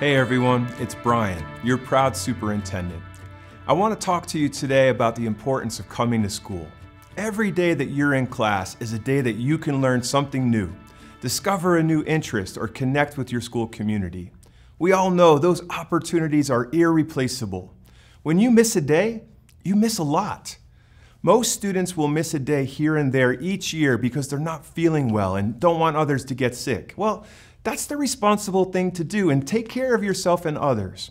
Hey everyone, it's Brian, your proud superintendent. I want to talk to you today about the importance of coming to school. Every day that you're in class is a day that you can learn something new, discover a new interest, or connect with your school community. We all know those opportunities are irreplaceable. When you miss a day, you miss a lot. Most students will miss a day here and there each year because they're not feeling well and don't want others to get sick. Well, that's the responsible thing to do and take care of yourself and others.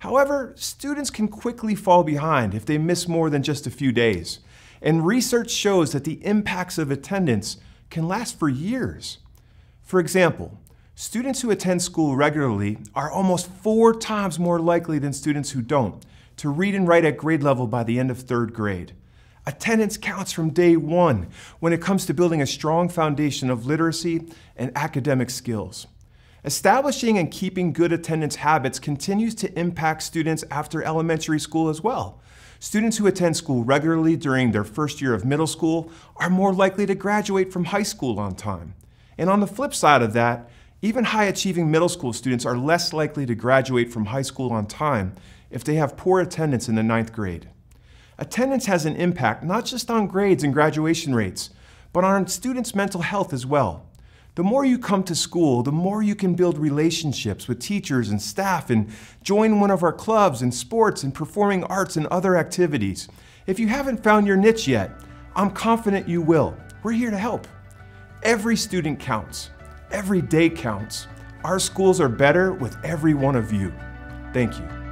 However, students can quickly fall behind if they miss more than just a few days. And research shows that the impacts of attendance can last for years. For example, students who attend school regularly are almost four times more likely than students who don't to read and write at grade level by the end of third grade. Attendance counts from day one when it comes to building a strong foundation of literacy and academic skills. Establishing and keeping good attendance habits continues to impact students after elementary school as well. Students who attend school regularly during their first year of middle school are more likely to graduate from high school on time. And on the flip side of that, even high achieving middle school students are less likely to graduate from high school on time if they have poor attendance in the ninth grade. Attendance has an impact not just on grades and graduation rates, but on students' mental health as well. The more you come to school, the more you can build relationships with teachers and staff and join one of our clubs and sports and performing arts and other activities. If you haven't found your niche yet, I'm confident you will. We're here to help. Every student counts. Every day counts. Our schools are better with every one of you. Thank you.